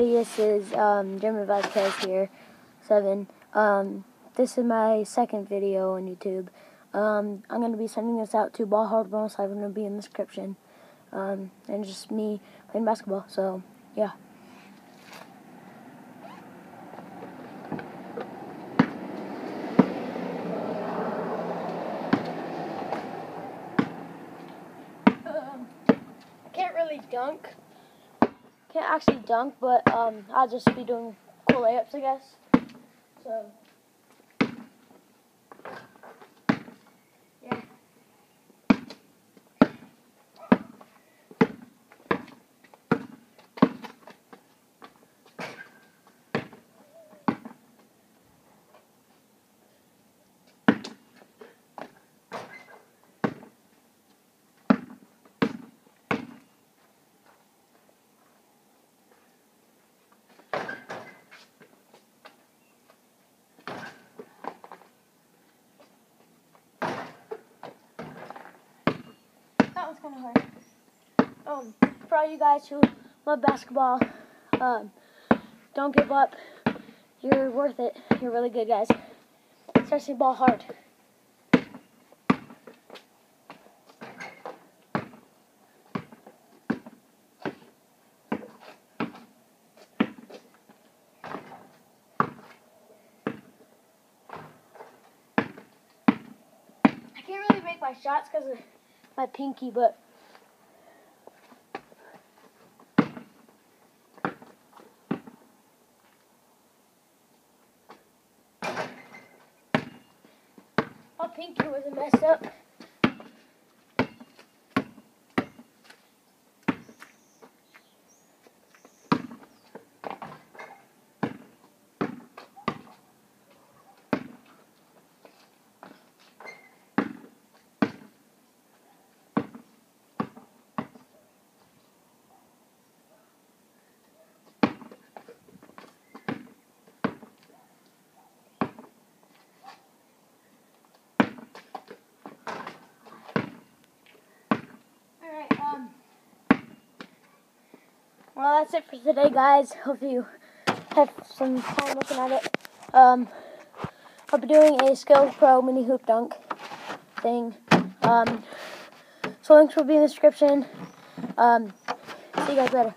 This is um, Jeremy Vazquez here, 7. Um, this is my second video on YouTube. Um, I'm going to be sending this out to Ball Hard Bonus Live. going to be in the description. Um, and just me playing basketball. So, yeah. Um, I can't really dunk can't actually dunk, but um, I'll just be doing cool layups, I guess. So, That was kind of hard. Um, for all you guys who love basketball, um, don't give up. You're worth it. You're really good, guys. Especially ball hard. I can't really make my shots because my pinky, but my pinky wasn't messed up. Alright, um. Well, that's it for today, guys. Hope you have some time looking at it. Um, I'll be doing a SKLZ Pro mini hoop dunk thing. Um, so links will be in the description. Um, see you guys later.